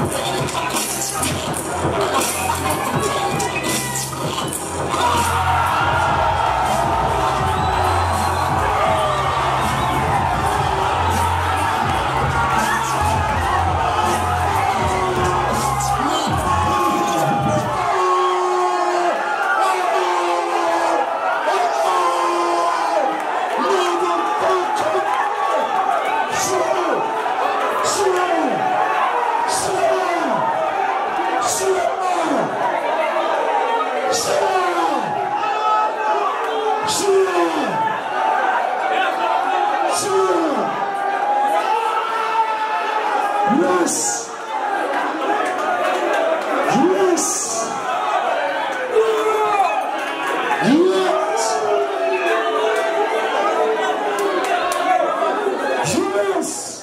Oh, Yes! Yes!